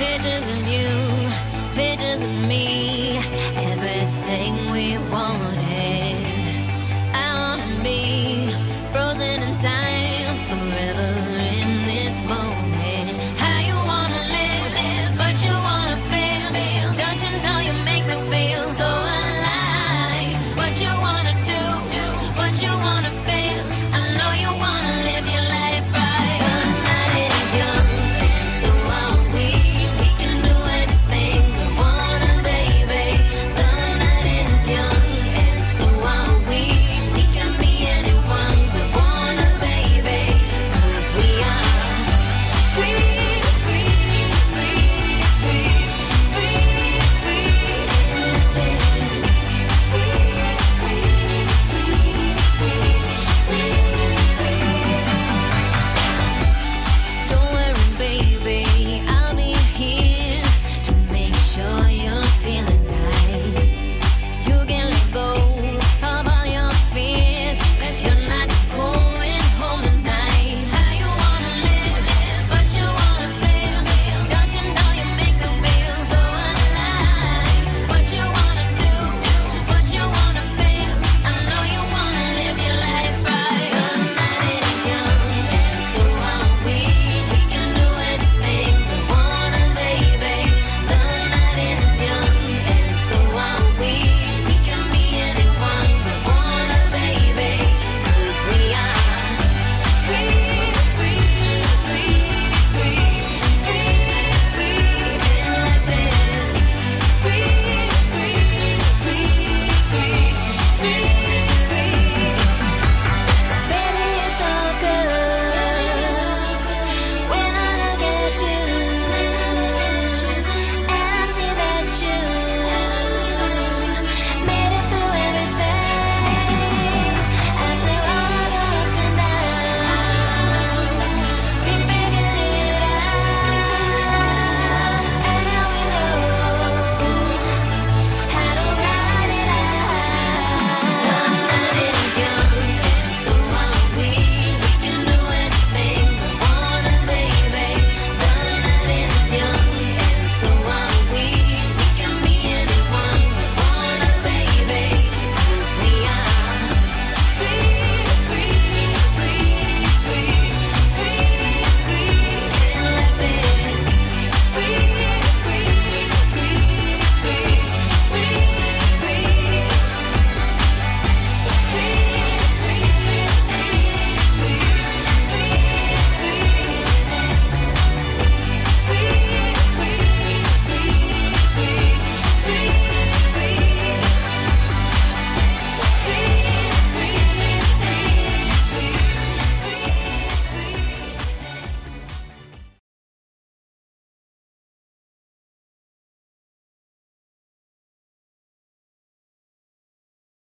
Pictures of you, pictures of me,